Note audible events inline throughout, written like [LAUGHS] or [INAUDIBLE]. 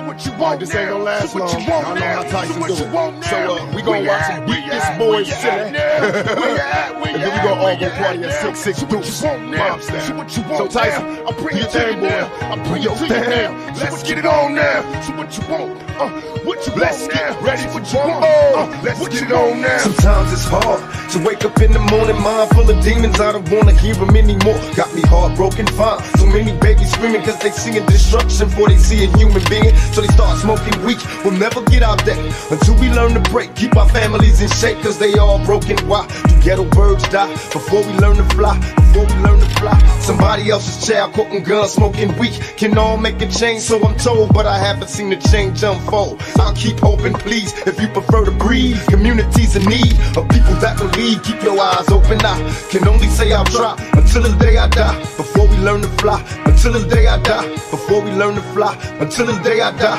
So what you want This ain't gonna last so what long. You want Y'all know now? how Tyson so what do you it. want So, now? uh, we gonna Where watch you him at? beat Where you this at? boy Where you silly. at now? Where you [LAUGHS] at? Where And you then we at? gonna all Where go you party at at now? 662. So what you want now? Mob style. So what you want So Tyson, now? I bring do it your to thing, you boy. now. I bring Do it your to you thing. now. So let's get it on now. So what you want? Uh, what you Let's want get now? ready So for what you want? Jumbo. Uh, let's What get you it on now. Sometimes it's hard to wake up in the morning, mind full of demons. I don't wanna hear them anymore. Got me heartbroken, fine. So many babies screaming cause they seeing destruction before they see a human being. So they start smoking weed. We'll never get out there until we learn to break. Keep our families in shape cause they all broken. Why do ghetto birds die before we learn to fly? Before we learn to fly. Somebody else's child cooking guns, smoking weed. Can all make a change, so I'm told, but I haven't seen the change unfold. I'll keep hoping, please, if you prefer to breathe. Communities in need of people that believe. Keep your eyes open. I can only say I'll try until the day I die. Before we learn to fly, until the day I die. Before we learn to fly, until the day I die.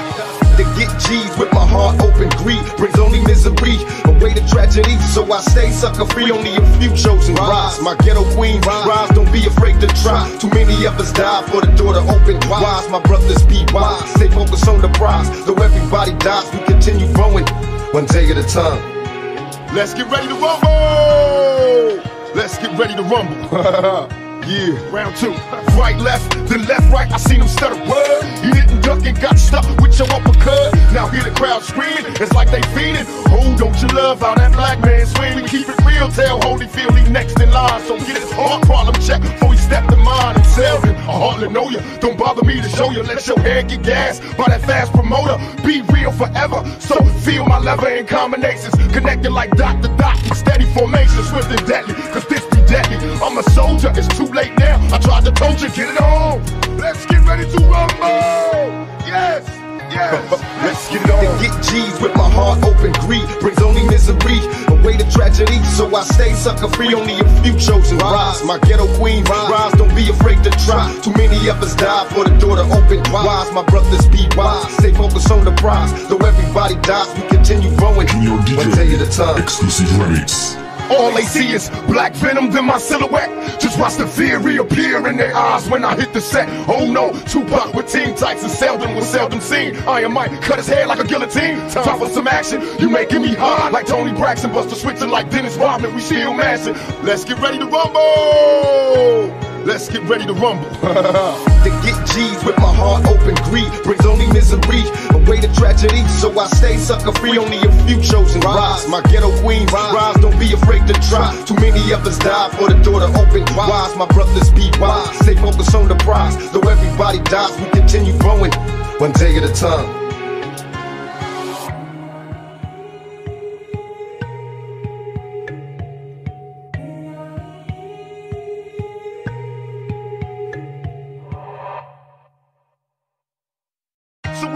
To get G's with my heart open, greed brings only misery, away to tragedy. So I stay sucker free, only a few chosen rise. My ghetto queen, rise, don't be afraid to try. Too many of us die for the door to open. Wise, my brothers be wise, stay focused on the prize. Though everybody dies, we continue growing, one day at a time. Let's get ready to rumble. Let's get ready to rumble. [LAUGHS] yeah, round two. Right, left, then left, right. I seen him stutter. Word. He didn't duck and got stuck with your uppercut. Now hear the crowd screaming. It's like they feeding. Oh, don't you love how that black man swing? We keep it real. Tell Holyfield he next in line. So get his heart problem check before he step to mine and sell him. I hardly know you. Don't bother me to show you. Let your hair get gas by that fast promoter. Be real forever. So feel my lever in combinations. Connected like dot to dot. Steady formation. Swift and deadly. [LAUGHS] Let's get it To on. get G's with my heart open, greed brings only misery, away to tragedy. So I stay sucker free, only a few chosen rise. My ghetto queen, rise, don't be afraid to try. Too many of us die for the door to open. Wise, my brothers be wise, stay focused on the prize. Though everybody dies, we continue growing, one day at a time. exclusive remix. All they see is black venom in my silhouette. Just watch the fear reappear in their eyes when I hit the set. Oh no, Tupac with team tights and seldom was seldom seen. Iron Mike cut his head like a guillotine. Time for some action. You making me hard like Toni Braxton, Buster switching like Dennis Rodman. We still mashing. Let's get ready to rumble. Let's get ready to rumble. [LAUGHS] To get G's with my heart open, greed brings only misery, away to tragedy. So I stay sucker free, only a few chosen rise. My ghetto queen, rise, don't be afraid to try. Too many of us die for the door to open. Wise, my brothers be wise, stay focused on the prize. Though everybody dies, we continue growing, one day at a time.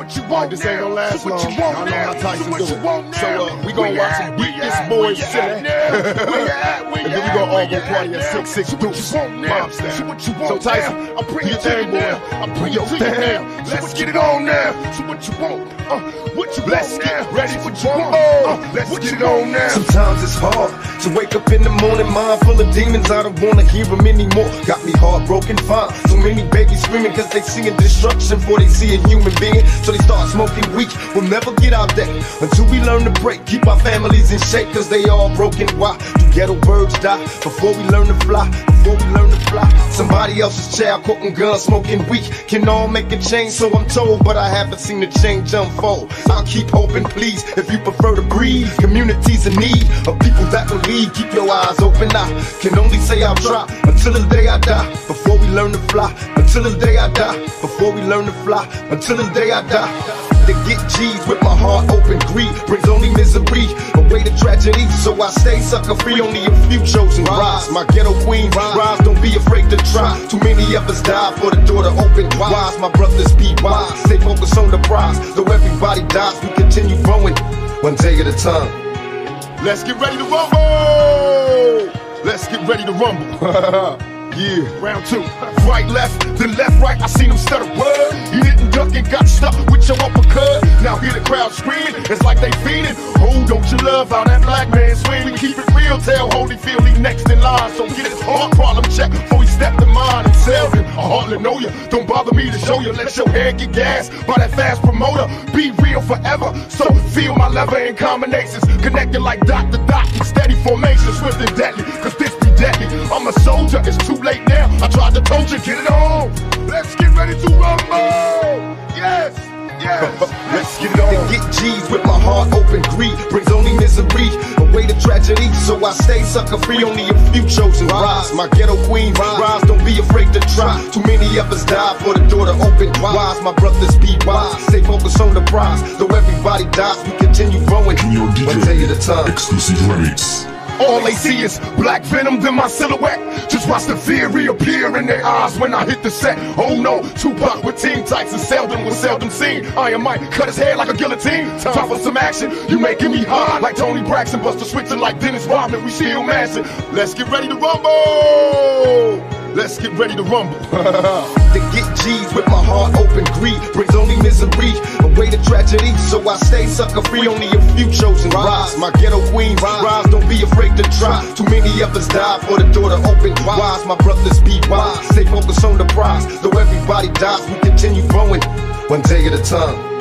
What you want This ain't gonna last long. You want Y'all know now? how Tyson do you it. So, uh, we gonna watch at? him beat this boy silly. at now? [LAUGHS] Where you at? Where And then we gonna all go party at now? 662. So you want now? Mob style. So what you want So Tyson, now? I bring do it your thing, boy. now. I bring Do it to your you thing. now. Let's get it on now. So what you want? What you Let's get now? ready for what you want? Jumbo. Uh, Let's what get you it on now? Sometimes it's hard to wake up in the morning, mind full of demons. I don't wanna hear them anymore. Got me heartbroken, fine. So many babies screaming cause they seeing destruction before they see a human being. So they start smoking weed. We'll never get out there until we learn to break. Keep our families in shape cause they all broken. Why do ghetto birds die before we learn to fly? Before we learn to fly. Somebody else's child cooking guns, smoking weed. Can all make a change, so I'm told, but I haven't seen the change unfold. I'll keep hoping, please, if you prefer to breathe. Communities in need of people that believe. Keep your eyes open. I can only say I'll try until the day I die. Before we learn to fly, until the day I die. Before we learn to fly, until the day I die. To get G's with my heart open, greed brings only misery, away to tragedy. So I stay sucker free, only a few chosen rise. My ghetto queen, rise, don't be afraid to try. Too many of us die for the door to open. Wise, my brothers be wise, stay focused on the prize. Though everybody dies, we continue growing, one day at a time. Let's get ready to rumble. Let's get ready to rumble. [LAUGHS] yeah, round two. Right, left, then left, right. I seen him stutter. Word. He didn't duck and got stuck with your uppercut. Now hear the crowd screaming. It's like they feeding. Oh, don't you love how that black man swing? We keep it real. Tell Holyfield he next in line. So get his heart problem check before he step to mine and sell him. I hardly know you. Don't bother me to show you. Let your head get gas by that fast promoter. Be real forever. So feel my lever in combinations. Connected like dot to dot in steady formation. Swift and deadly, cause this I'm a soldier, it's too late now. I tried to told you, get it on. Let's get ready to rumble. Yes. Yes, [LAUGHS] let's get it on. To get G's with my heart open, greed brings only misery, away to tragedy. So I stay sucker free, only a few chosen rise. My ghetto queen rise, don't be afraid to try. Too many of us die for the door to open wise. My brothers be wise, stay focused on the prize. Though everybody dies, we continue growing. Junior One day at a DJ, time. exclusive remix. All they see is black venom in my silhouette. Just watch the fear reappear in their eyes when I hit the set. Oh no, Tupac with team tights and seldom was seldom seen. Iron Mike cut his head like a guillotine. Time for some action. You making me hard like Toni Braxton, Buster switching like Dennis Rodman. We still mashing. Let's get ready to rumble. Ready to rumble. [LAUGHS] to get G's with my heart open. Greed brings only misery, away to tragedy. So I stay sucker free, only a few chosen rise. My ghetto queen rise, don't be afraid to try. Too many of us die for the door to open wise. My brothers be wise, stay focused on the prize. Though everybody dies, we continue growing, one day at a time.